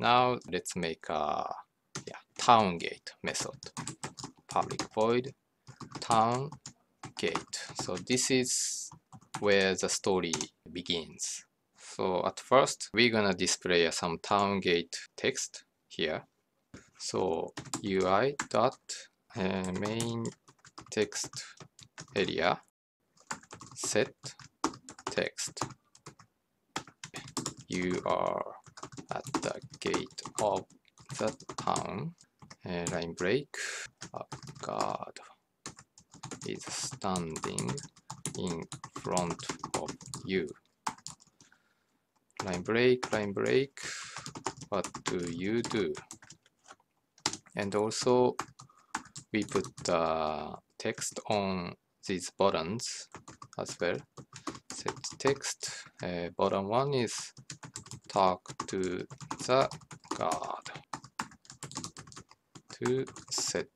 Now let's make a yeah, town gate method. Public void town gate. So this is where the story begins. So at first we're gonna display some town gate text here. So UI dot uh, main text area set text. You are at the gate of the town. Uh, line break. A guard is standing in front of you. Line break, line break. What do you do? And also we put the text on these buttons as well. Set text. Uh, button one is talk to the guard. To set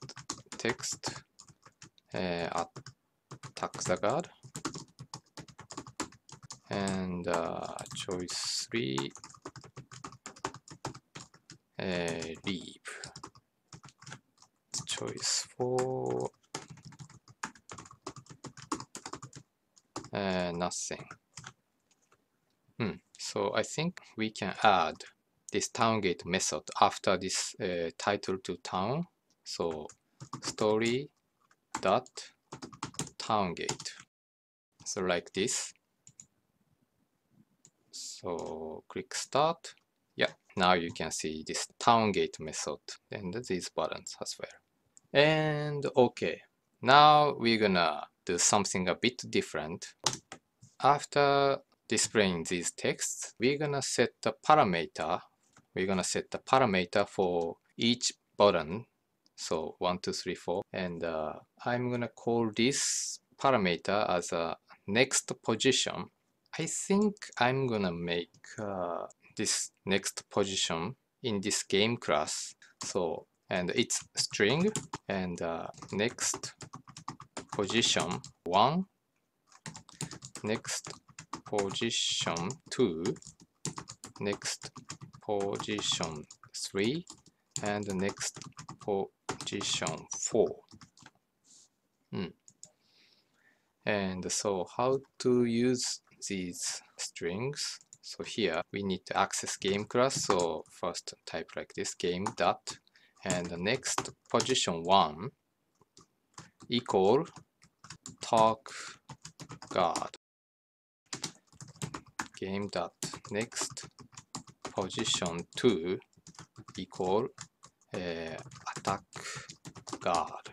text uh, attack the guard. And uh, choice three uh, leave. Choice four uh, nothing. So I think we can add this town-gate method after this uh, title to town. So story dot town-gate. So like this. So click start. Yeah, now you can see this town-gate method and these buttons as well. And okay, now we're gonna do something a bit different. After displaying these texts, we're gonna set the parameter. We're gonna set the parameter for each button. So one, two, three, four, and uh, I'm gonna call this parameter as a next position. I think I'm gonna make uh, this next position in this game class. So and it's string and uh, next position 1 next position 2 next position 3 and next position 4 hmm. and so how to use these strings? So here we need to access game class. So first type like this game dot and the next position 1 equal talk guard game dot next position 2 equal uh, attack guard.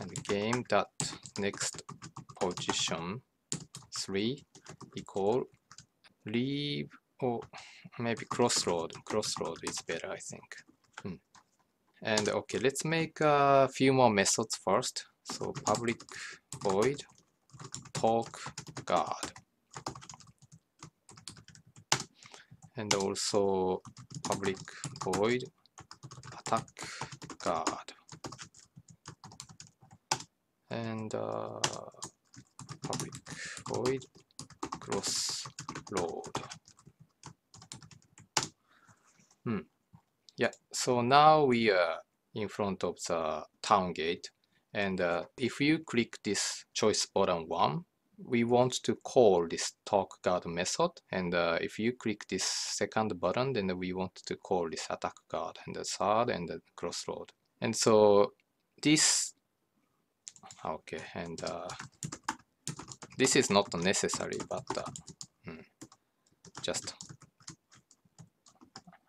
And game dot next position 3 equal leave or maybe crossroad crossroad is better I think. Hmm. and okay let's make a few more methods first. So public void talk guard and also public void. Attack guard. And uh, public void. Crossroad hmm. yeah so now we are in front of the town gate. And uh, if you click this choice button one we want to call this talk guard method and uh, if you click this second button then we want to call this attack guard and the third and the crossroad and so this okay and uh, this is not necessary but uh, hmm, just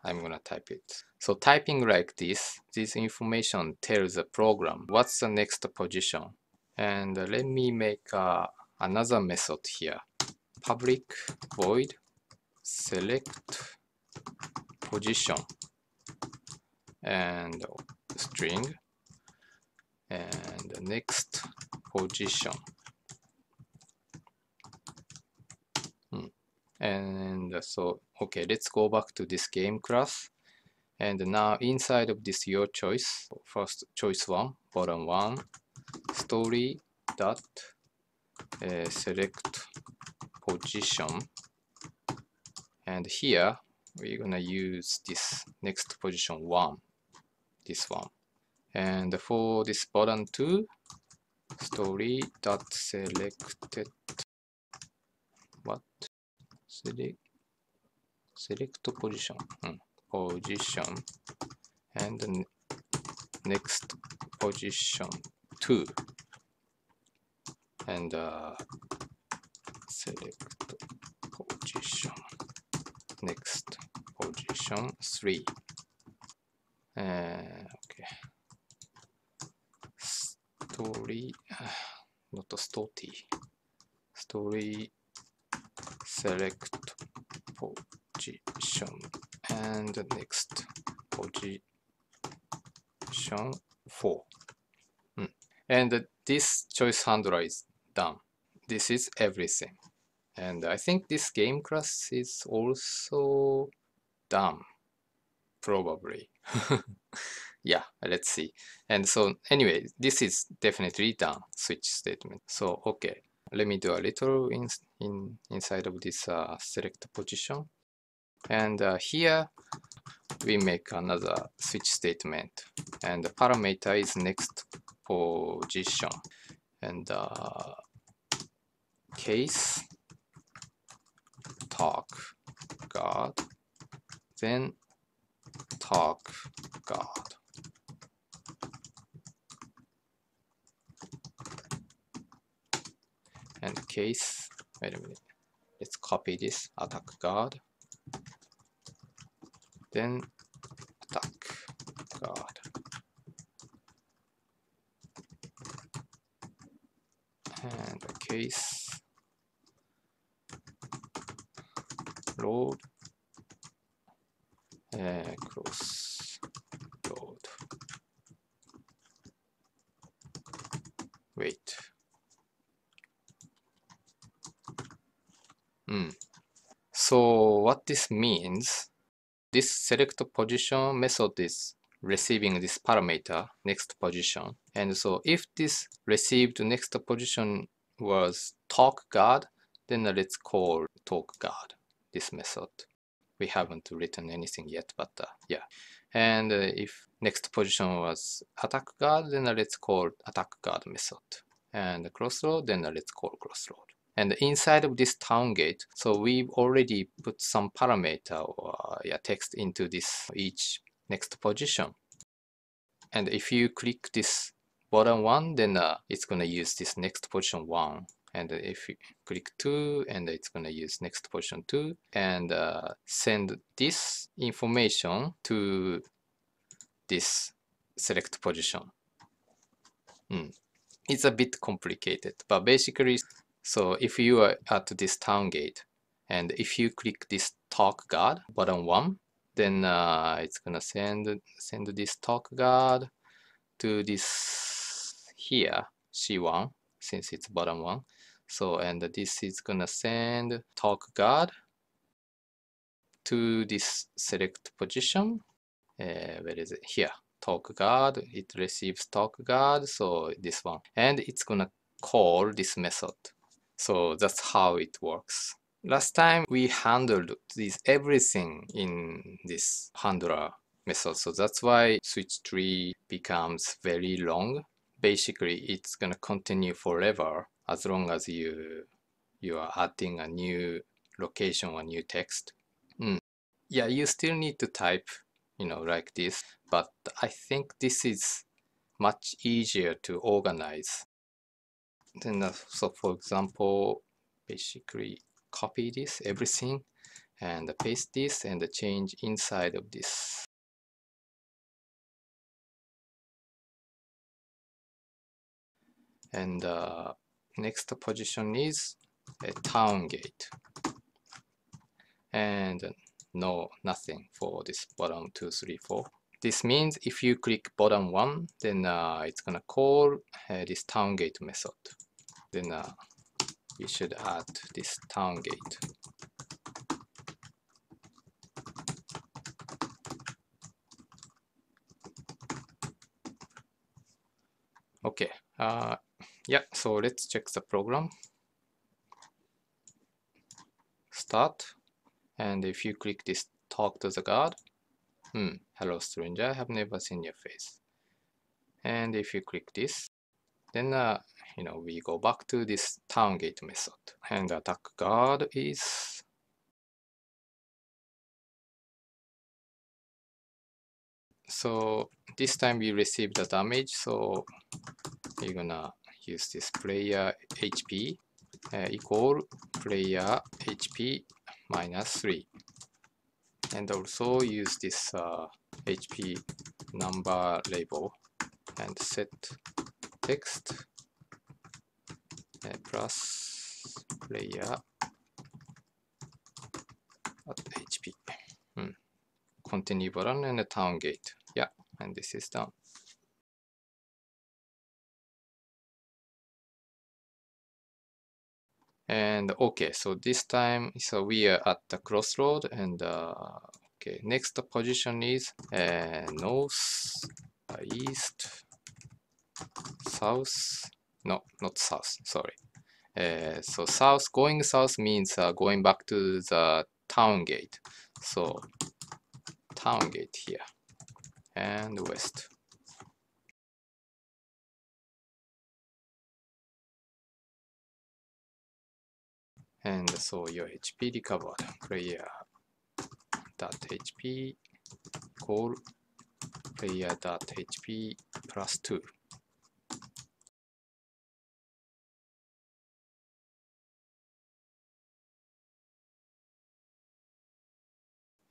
I'm gonna type it. So typing like this this information tells the program what's the next position? And uh, let me make uh, another method here. Public void select position and string and next position. Hmm. and so okay let's go back to this game class. And now inside of this your choice first choice one bottom one story dot uh, select position. And here we're gonna use this next position one, this one. And for this button two, story dot selected. What? Select select position. Hmm. position. And next position two and uh, select position. Next position 3 uh, okay. Story not story. Story select position. And next position 4 mm. and this choice handler is done. This is everything. And I think this game class is also done probably. Yeah let's see. And so anyway this is definitely done switch statement. So okay let me do a little in, in inside of this uh, select position. And uh, here we make another switch statement. And the parameter is next position and uh, case talk God. Then talk God. And case wait a minute. Let's copy this. Attack God. Then attack God and case. Load. Uh, cross load. Wait. Hmm. so what this means this select position method is receiving this parameter next position. And so if this received next position was talk guard, then let's call talk guard this method. We haven't written anything yet, but uh, yeah. And uh, if next position was attack guard, then let's call attack guard method. And crossroad, then let's call crossroad. And inside of this town gate, so we've already put some parameter or yeah, text into this each next position. And if you click this bottom one, then uh, it's gonna use this next position one. And if you click 2 and it's going to use next position 2 and uh, send this information to this select position. Mm. it's a bit complicated but basically so if you are at this town gate and if you click this talk guard button 1 then uh, it's gonna send send this talk guard to this here C1 since it's bottom one so, and this is gonna send talk guard to this select position. Uh, where is it? Here, talk guard. It receives talk guard. So this one, and it's gonna call this method. So that's how it works. Last time we handled this everything in this handler method. So that's why switch tree becomes very long. Basically, it's gonna continue forever as long as you you are adding a new location or new text. Mm. Yeah, you still need to type, you know, like this, but I think this is much easier to organize. Then, uh, so for example, basically copy this, everything, and paste this and change inside of this. And uh, next position is a town gate. And no nothing for this bottom two three four. This means if you click bottom one then uh, it's gonna call uh, this town gate method. Then uh, we should add this town gate. Okay uh, yeah so let's check the program start and if you click this talk to the guard. Hmm, hello stranger, I have never seen your face. And if you click this, then uh, you know we go back to this town gate method. And attack guard is so this time we receive the damage so we're gonna use this player HP uh, equal player HP minus 3 and also use this uh, HP number label and set text uh, plus player at HP hmm. continue button and a town gate. Yeah and this is done and okay so this time so we are at the crossroad and uh, okay next position is uh, north uh, east south no not south sorry. Uh, so south going south means uh, going back to the town gate. So town gate here and west and so your HP recovered player dot HP call player dot HP plus 2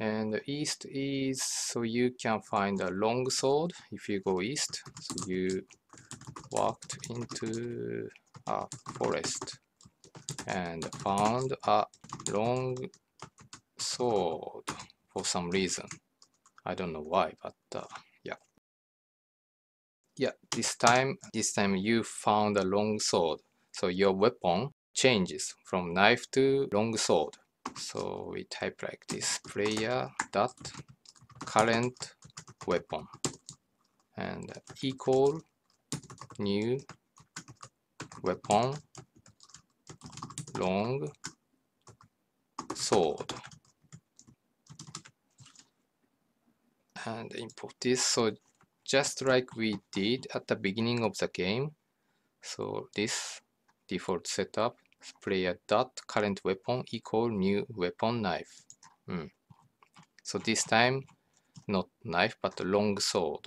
and the east is so you can find a long sword. If you go east so you walked into a forest and found a long sword for some reason. I don't know why but uh, yeah. Yeah this time this time you found a long sword. So your weapon changes from knife to long sword. So we type like this player dot current weapon. And equal new weapon long sword. And import this. So just like we did at the beginning of the game so this default setup player dot current weapon equal new weapon knife. Hmm. so this time not knife but long sword.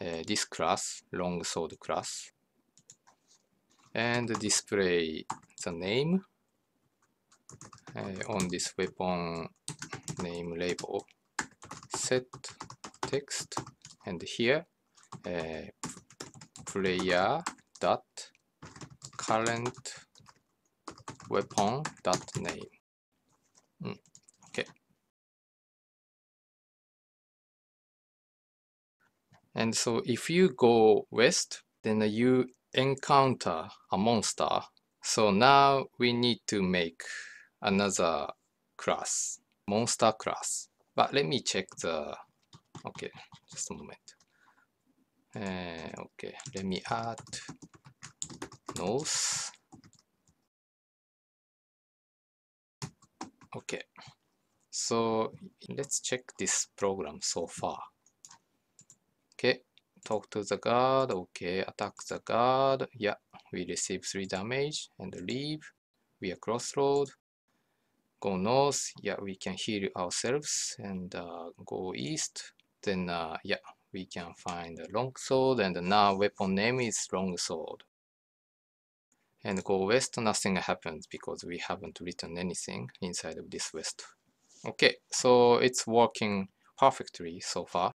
Uh, this class long sword class and display the name uh, on this weapon name label set text and here uh, player dot current weapon dot name mm, okay. And so if you go west then you encounter a monster. So now we need to make another class, monster class. But let me check the, okay, just a moment. Uh, okay, let me add north. Okay, so let's check this program so far. Okay, talk to the guard okay attack the guard yeah we receive three damage and leave we are crossroad go north yeah we can heal ourselves and uh, go east then uh, yeah we can find a long sword and now weapon name is long sword. And go west nothing happens because we haven't written anything inside of this west. Okay so it's working perfectly so far